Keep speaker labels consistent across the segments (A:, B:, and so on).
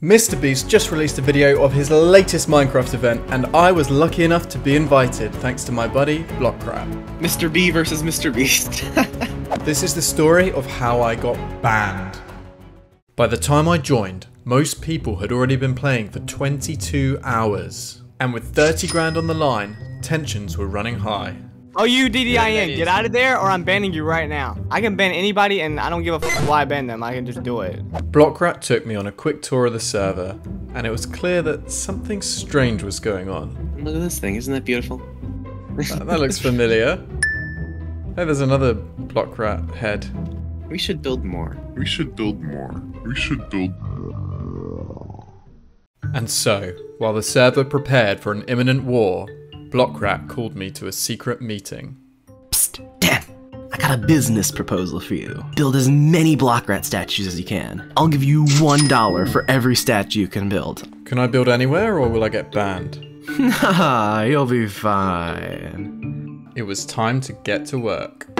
A: MrBeast just released a video of his latest Minecraft event, and I was lucky enough to be invited thanks to my buddy Blockrat.
B: Mr. B versus Mr. Beast.
A: This is the story of how I got banned. By the time I joined, most people had already been playing for 22 hours. And with 30 grand on the line, tensions were running high.
C: Oh, you DDIN, get out of there or I'm banning you right now. I can ban anybody and I don't give a fuck why I ban them. I can just do it.
A: Blockrat took me on a quick tour of the server, and it was clear that something strange was going on.
B: Look at this thing, isn't that beautiful?
A: That, that looks familiar. Hey, there's another Blockrat head.
B: We should build more.
D: We should build more. We should build. More.
A: And so, while the server prepared for an imminent war, Blockrat called me to a secret meeting.
E: Psst, Dan, I got a business proposal for you. Build as many Blockrat statues as you can. I'll give you one dollar for every statue you can build.
A: Can I build anywhere or will I get banned?
E: Haha, you'll be fine.
A: It was time to get to work.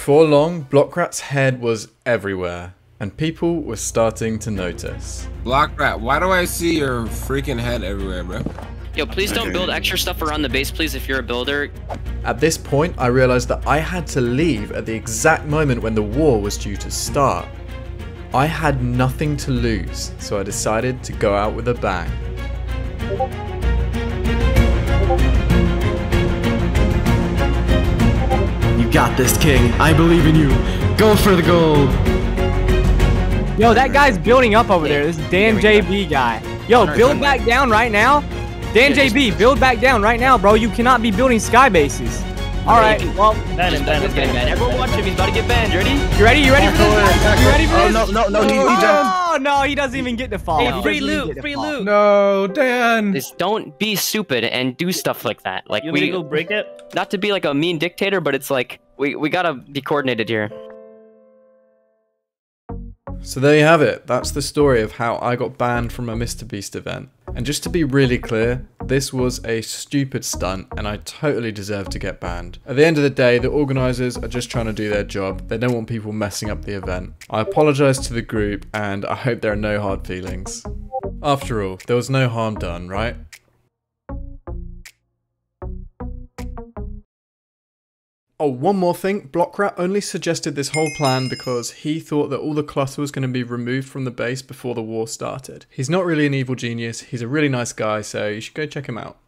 A: Before long, Blockrat's head was everywhere, and people were starting to notice.
F: Blockrat, why do I see your freaking head everywhere, bro?
G: Yo, please don't build extra stuff around the base, please, if you're a builder.
A: At this point, I realized that I had to leave at the exact moment when the war was due to start. I had nothing to lose, so I decided to go out with a bang.
E: Got this, King. I believe in you. Go for the gold.
C: Yo, that guy's building up over there. This Dan JB guy. Yo, build back down right now. Dan JB, build back down right now, bro. You cannot be building sky bases. All right, well,
G: Ben and Ben is getting banned. Everyone watch him. He's about to get banned. Ready?
C: you ready? You ready for this? Oh, you ready for
E: Oh
C: this?
E: no, no, no, he, he jumped.
C: Oh no, he doesn't even get to fall.
G: Hey, free loot, free loot.
H: No, Dan.
G: Just don't be stupid and do stuff like that. Like
H: You
G: we
H: want me to go break it?
G: not to be like a mean dictator, but it's like we we gotta be coordinated here.
A: So there you have it. That's the story of how I got banned from a MrBeast event. And just to be really clear, this was a stupid stunt and I totally deserve to get banned. At the end of the day, the organisers are just trying to do their job. They don't want people messing up the event. I apologise to the group and I hope there are no hard feelings. After all, there was no harm done, right? Oh, one more thing. Blockrat only suggested this whole plan because he thought that all the clutter was going to be removed from the base before the war started. He's not really an evil genius. He's a really nice guy, so you should go check him out.